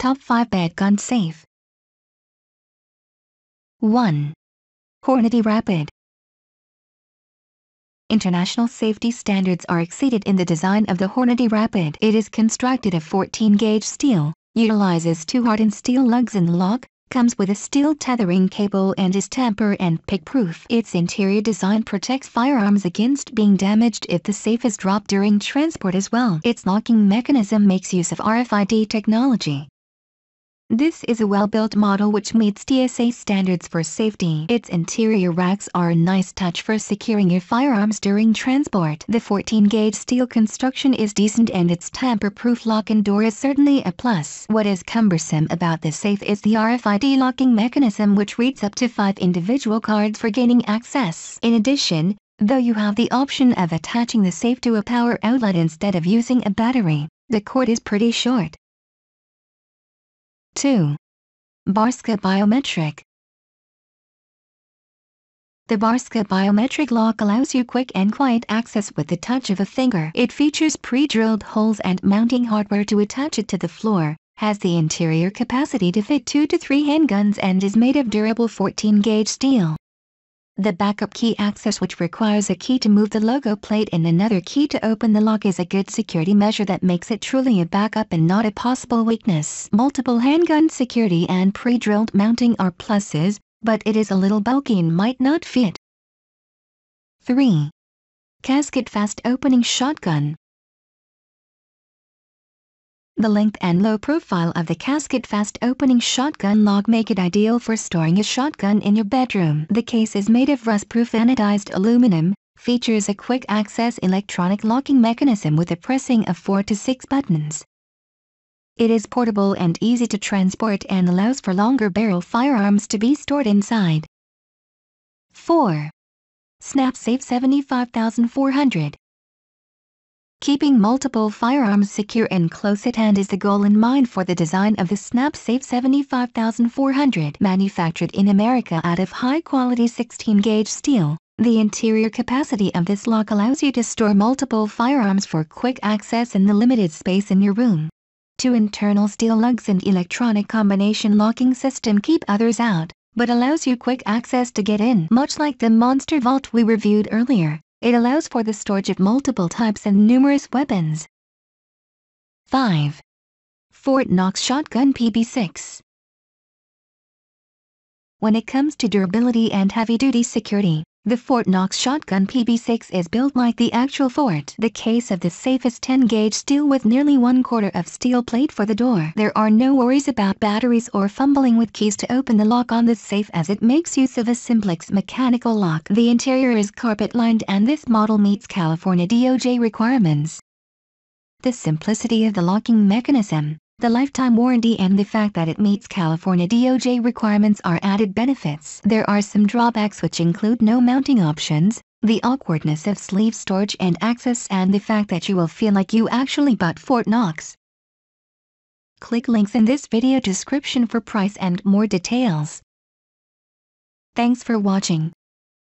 Top 5 Bed Gun Safe 1. Hornady Rapid International safety standards are exceeded in the design of the Hornady Rapid. It is constructed of 14-gauge steel, utilizes two hardened steel lugs in the lock, comes with a steel tethering cable and is tamper and pick proof. Its interior design protects firearms against being damaged if the safe is dropped during transport as well. Its locking mechanism makes use of RFID technology. This is a well-built model which meets TSA standards for safety. Its interior racks are a nice touch for securing your firearms during transport. The 14-gauge steel construction is decent and its tamper-proof lock and door is certainly a plus. What is cumbersome about the safe is the RFID locking mechanism which reads up to 5 individual cards for gaining access. In addition, though you have the option of attaching the safe to a power outlet instead of using a battery, the cord is pretty short. 2. Barska Biometric The Barska biometric lock allows you quick and quiet access with the touch of a finger. It features pre-drilled holes and mounting hardware to attach it to the floor, has the interior capacity to fit 2 to 3 handguns and is made of durable 14-gauge steel. The backup key access which requires a key to move the logo plate and another key to open the lock is a good security measure that makes it truly a backup and not a possible weakness. Multiple handgun security and pre-drilled mounting are pluses, but it is a little bulky and might not fit. 3. Casket Fast Opening Shotgun the length and low profile of the casket fast opening shotgun lock make it ideal for storing a shotgun in your bedroom. The case is made of rust-proof anodized aluminum, features a quick access electronic locking mechanism with the pressing of 4 to 6 buttons. It is portable and easy to transport and allows for longer barrel firearms to be stored inside. 4. Snap Safe 75400 Keeping multiple firearms secure and close at hand is the goal in mind for the design of the SnapSafe 75400 manufactured in America out of high-quality 16-gauge steel. The interior capacity of this lock allows you to store multiple firearms for quick access in the limited space in your room. Two internal steel lugs and electronic combination locking system keep others out, but allows you quick access to get in. Much like the Monster Vault we reviewed earlier, it allows for the storage of multiple types and numerous weapons. 5. Fort Knox Shotgun PB6 When it comes to durability and heavy-duty security, the Fort Knox Shotgun PB6 is built like the actual fort. The case of the safest 10-gauge steel with nearly one quarter of steel plate for the door. There are no worries about batteries or fumbling with keys to open the lock on this safe as it makes use of a simplex mechanical lock. The interior is carpet lined and this model meets California DOJ requirements. The simplicity of the locking mechanism, the lifetime warranty and the fact that it meets California DOJ requirements are added benefits. There are some drawbacks which include no mounting options, the awkwardness of sleeve storage and access and the fact that you will feel like you actually bought Fort Knox. Click links in this video description for price and more details. Thanks for watching.